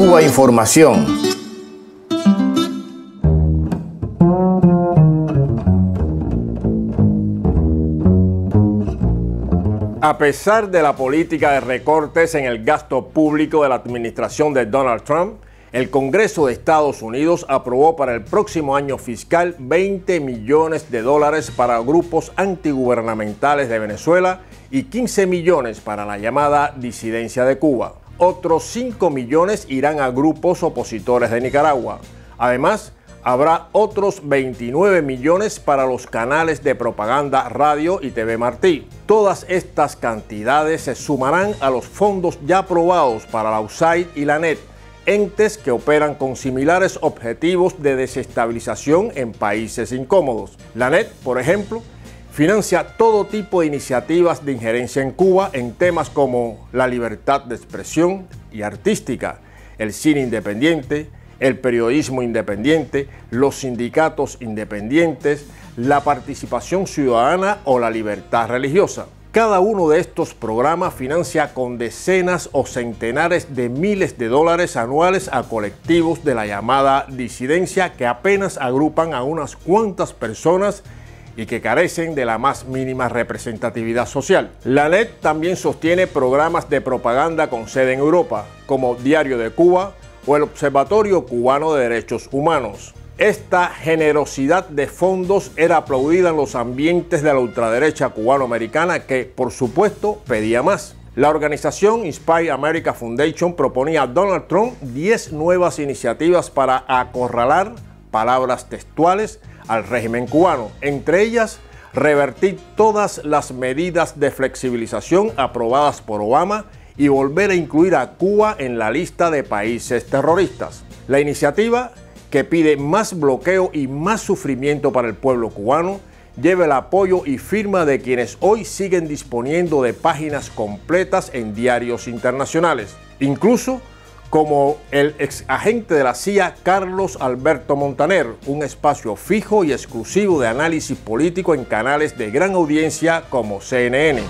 Cuba Información. A pesar de la política de recortes en el gasto público de la administración de Donald Trump, el Congreso de Estados Unidos aprobó para el próximo año fiscal 20 millones de dólares para grupos antigubernamentales de Venezuela y 15 millones para la llamada disidencia de Cuba. Otros 5 millones irán a grupos opositores de Nicaragua. Además, habrá otros 29 millones para los canales de propaganda Radio y TV Martí. Todas estas cantidades se sumarán a los fondos ya aprobados para la USAID y la NET entes que operan con similares objetivos de desestabilización en países incómodos. La NET, por ejemplo, financia todo tipo de iniciativas de injerencia en Cuba en temas como la libertad de expresión y artística, el cine independiente, el periodismo independiente, los sindicatos independientes, la participación ciudadana o la libertad religiosa. Cada uno de estos programas financia con decenas o centenares de miles de dólares anuales a colectivos de la llamada disidencia que apenas agrupan a unas cuantas personas y que carecen de la más mínima representatividad social. La NET también sostiene programas de propaganda con sede en Europa, como Diario de Cuba o el Observatorio Cubano de Derechos Humanos. Esta generosidad de fondos era aplaudida en los ambientes de la ultraderecha cubano-americana que, por supuesto, pedía más. La organización Inspire America Foundation proponía a Donald Trump 10 nuevas iniciativas para acorralar, palabras textuales, al régimen cubano. Entre ellas, revertir todas las medidas de flexibilización aprobadas por Obama y volver a incluir a Cuba en la lista de países terroristas. La iniciativa que pide más bloqueo y más sufrimiento para el pueblo cubano, lleva el apoyo y firma de quienes hoy siguen disponiendo de páginas completas en diarios internacionales, incluso como el ex agente de la CIA Carlos Alberto Montaner, un espacio fijo y exclusivo de análisis político en canales de gran audiencia como CNN.